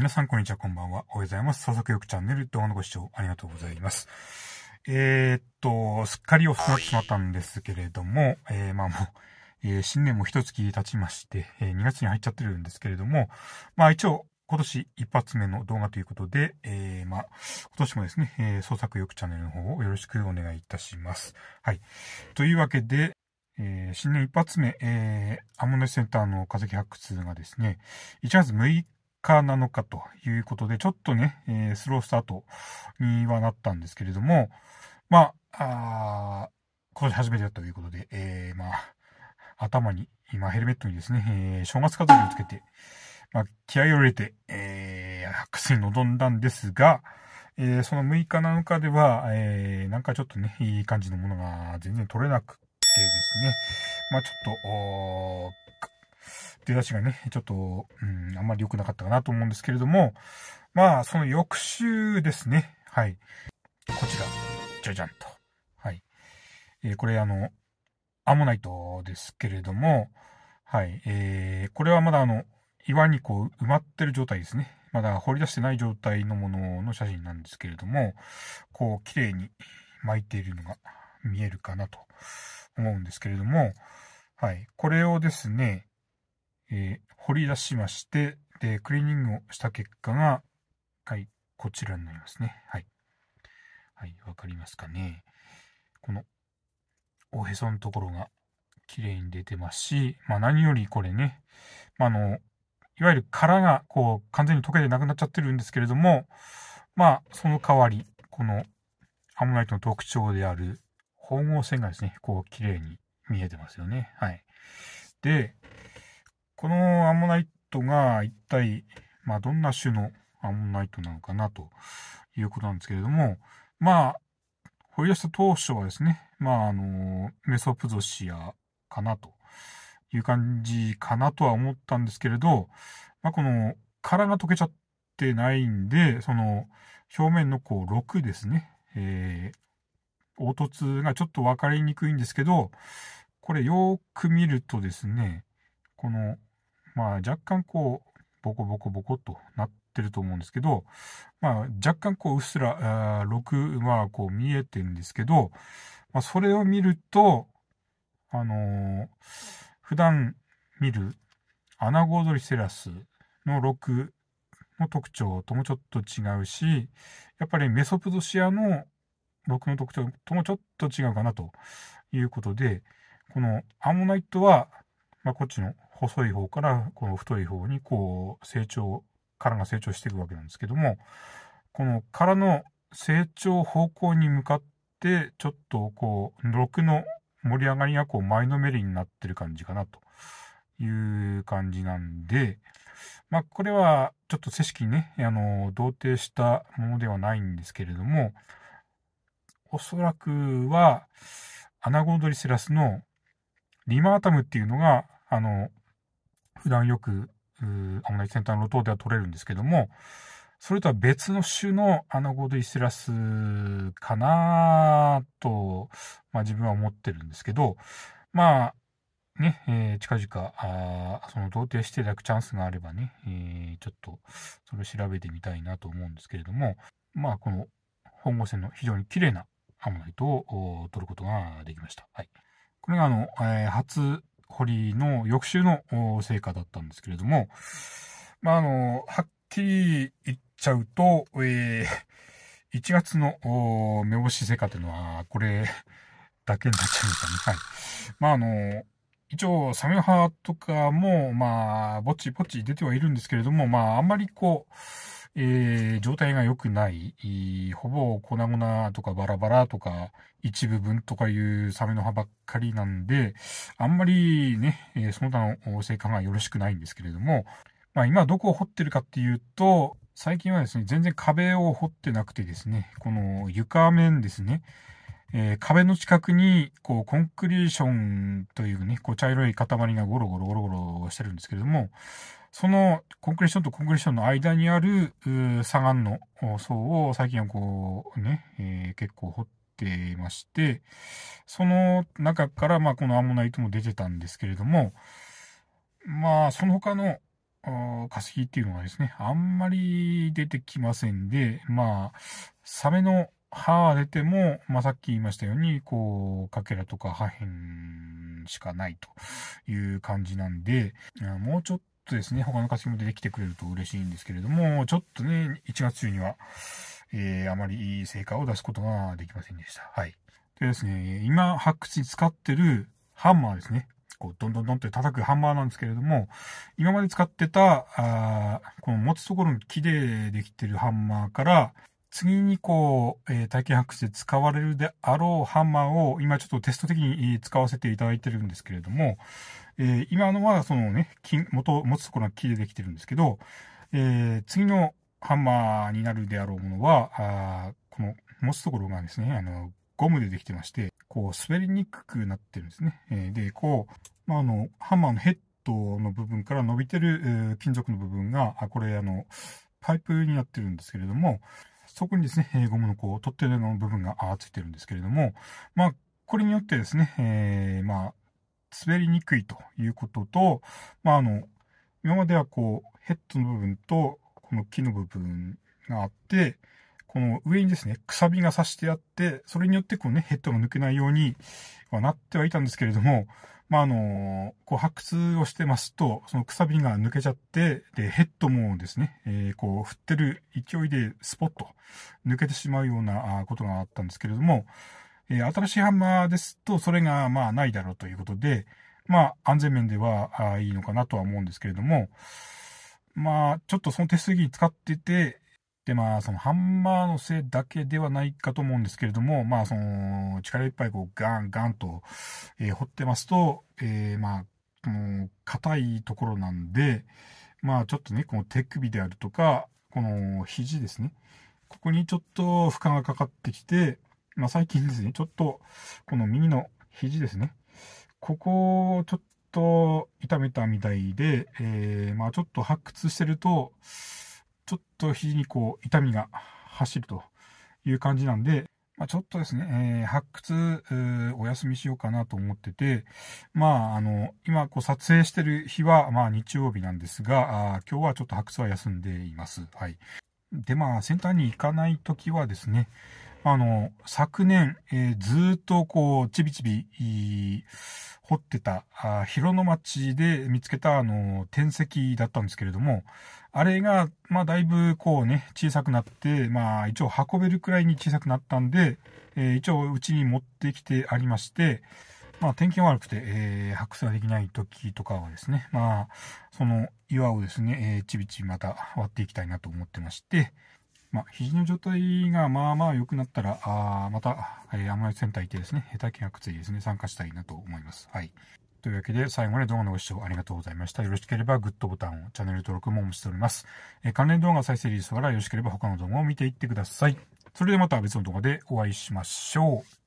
皆さん、こんにちは、こんばんは。おはようございます。佐々木よくチャンネル動画のご視聴ありがとうございます。えー、っと、すっかり遅くなってしまったんですけれども、えー、まあもう、えー、新年も一月経ちまして、え、2月に入っちゃってるんですけれども、まあ一応、今年一発目の動画ということで、えー、まあ、今年もですね、えー、創作よくチャンネルの方をよろしくお願いいたします。はい。というわけで、えー、新年一発目、えー、アモネセンターの化石発掘がですね、1月6日なのかということで、ちょっとね、えー、スロースタートにはなったんですけれども、まあ、あ今年初めてだということで、えー、まあ、頭に、今ヘルメットにですね、えー、正月飾りをつけて、まあ、気合を入れて、えー、発掘に臨んだんですが、えー、その6日7日では、えー、なんかちょっとね、いい感じのものが全然取れなくてですね、まあちょっと、出だしがね、ちょっと、うん、あんまり良くなかったかなと思うんですけれども、まあ、その翌週ですね。はい。こちら、じゃじゃんと。はい。えー、これあの、アモナイトですけれども、はい。えー、これはまだあの、岩にこう埋まってる状態ですね。まだ掘り出してない状態のものの写真なんですけれども、こう、綺麗に巻いているのが見えるかなと思うんですけれども、はい。これをですね、えー、掘り出しまして、で、クリーニングをした結果が、はい、こちらになりますね。はい。はい、わかりますかね。この、おへそのところが綺麗に出てますし、まあ何よりこれね、まあ、あの、いわゆる殻がこう完全に溶けてなくなっちゃってるんですけれども、まあその代わり、このアンモナイトの特徴である縫合線がですね、こう綺麗に見えてますよね。はい。で、このアンモナイトが一体、まあ、どんな種のアンモナイトなのかなということなんですけれども、まあ、掘り出した当初はですね、まあ、あの、メソプゾシアかなという感じかなとは思ったんですけれど、まあ、この殻が溶けちゃってないんで、その表面のこう、6ですね、えー、凹凸がちょっと分かりにくいんですけど、これよく見るとですね、このまあ若干こう、ボコボコボコとなってると思うんですけど、まあ若干こううっすら、6はこう見えてるんですけど、まあそれを見ると、あのー、普段見るアナゴドリセラスの6の特徴ともちょっと違うし、やっぱりメソプドシアの6の特徴ともちょっと違うかなということで、このアンモナイトは、まあ、こっちの細い方からこの太い方にこう成長、殻が成長していくわけなんですけども、この殻の成長方向に向かって、ちょっとこう、6の盛り上がりがこう前のめりになってる感じかなと。いう感じなんで、まあこれはちょっと正式にね、あの、同定したものではないんですけれども、おそらくは、アナゴドリセラスのリマータムっていうのが、あの、普段よく、アンナイ先端の路頭では取れるんですけども、それとは別の種のアナゴドイスラスかなと、まあ自分は思ってるんですけど、まあ、ね、えー、近々、あその同定していただくチャンスがあればね、えー、ちょっとそれを調べてみたいなと思うんですけれども、まあこの本郷線の非常に綺麗なアンモナイトを取ることができました。はい。これがあの、えー、初堀の翌週の成果だったんですけれども、まあ、あの、はっきり言っちゃうと、えー、1月の目星成果というのは、これだけになっちゃうんですかね。はい。まあ、あの、一応、サメハとかも、まあ、ぼちぼち出てはいるんですけれども、まあ、あんまりこう、えー、状態が良くない、ほぼ粉々とかバラバラとか、一部分とかいうサメの葉ばっかりなんで、あんまりね、えー、その他の成果がよろしくないんですけれども、まあ今どこを掘ってるかっていうと、最近はですね、全然壁を掘ってなくてですね、この床面ですね、えー、壁の近くに、こう、コンクリーションというね、こう、茶色い塊がゴロゴロゴロゴロしてるんですけれども、そのコンクリーションとコンクリーションの間にある砂岩の層を最近はこうね、えー、結構掘ってまして、その中からまあこのアンモナイトも出てたんですけれども、まあその他の化石っていうのはですね、あんまり出てきませんで、まあ、サメの歯は出ても、まあ、さっき言いましたように、こう、かけらとか破片しかないという感じなんで、もうちょっとですね、他の化石も出てきてくれると嬉しいんですけれども、ちょっとね、1月中には、えー、あまりいい成果を出すことができませんでした。はい。でですね、今発掘に使ってるハンマーですね。こう、どんどんどんって叩くハンマーなんですけれども、今まで使ってた、あこの持つところの木でできてるハンマーから、次にこう、えー、体験発掘で使われるであろうハンマーを今ちょっとテスト的に使わせていただいてるんですけれども、えー、今のはそのね、金、元、持つところが木でできてるんですけど、えー、次のハンマーになるであろうものは、あこの持つところがですね、あの、ゴムでできてまして、こう、滑りにくくなってるんですね。えー、で、こう、まあ、あの、ハンマーのヘッドの部分から伸びてる、えー、金属の部分が、あ、これ、あの、パイプになってるんですけれども、そこにですね、ゴムのこう、取っ手の部分がついてるんですけれども、まあ、これによってですね、えー、まあ、滑りにくいということと、まあ、あの、今まではこう、ヘッドの部分と、この木の部分があって、この上にですね、くさびが刺してあって、それによってこうね、ヘッドが抜けないようにはなってはいたんですけれども、まあ、あの、こう発掘をしてますと、そのくさびが抜けちゃって、で、ヘッドもですね、えー、こう振ってる勢いでスポッと抜けてしまうようなことがあったんですけれども、えー、新しいハンマーですと、それがまあないだろうということで、まあ安全面ではいいのかなとは思うんですけれども、まあちょっとその手すぎ使ってて、で、まあ、そのハンマーのせいだけではないかと思うんですけれども、まあ、その、力いっぱいこう、ガンガンと、えー、掘ってますと、えー、まあ、この、硬いところなんで、まあ、ちょっとね、この手首であるとか、この肘ですね。ここにちょっと負荷がかかってきて、まあ、最近ですね、ちょっと、この右の肘ですね。ここをちょっと痛めたみたいで、えー、まあ、ちょっと発掘してると、ちょっと肘にこう痛みが走るという感じなんで、まあ、ちょっとですね、えー、発掘、お休みしようかなと思ってて、まあ、あの、今こう撮影してる日は、まあ日曜日なんですが、あ今日はちょっと発掘は休んでいます。はい。で、まあ、センターに行かないときはですね、あの、昨年、えー、ずっとこう、ちびちび、掘ってた、あ広野町で見つけた、あの、天石だったんですけれども、あれが、まあ、だいぶ、こうね、小さくなって、まあ、一応運べるくらいに小さくなったんで、えー、一応、うちに持ってきてありまして、まあ、天気が悪くて、えー、発掘ができない時とかはですね、まあ、その岩をですね、えー、ちびちびまた割っていきたいなと思ってまして、まあ、肘の状態がまあまあ良くなったら、あまた、えー、アマイセンター行ってですね、体験発掘にですね、参加したいなと思います。はい。というわけで、最後まで動画のご視聴ありがとうございました。よろしければグッドボタンを、チャンネル登録もお待ちしております。えー、関連動画再生リストからよろしければ他の動画を見ていってください。それではまた別の動画でお会いしましょう。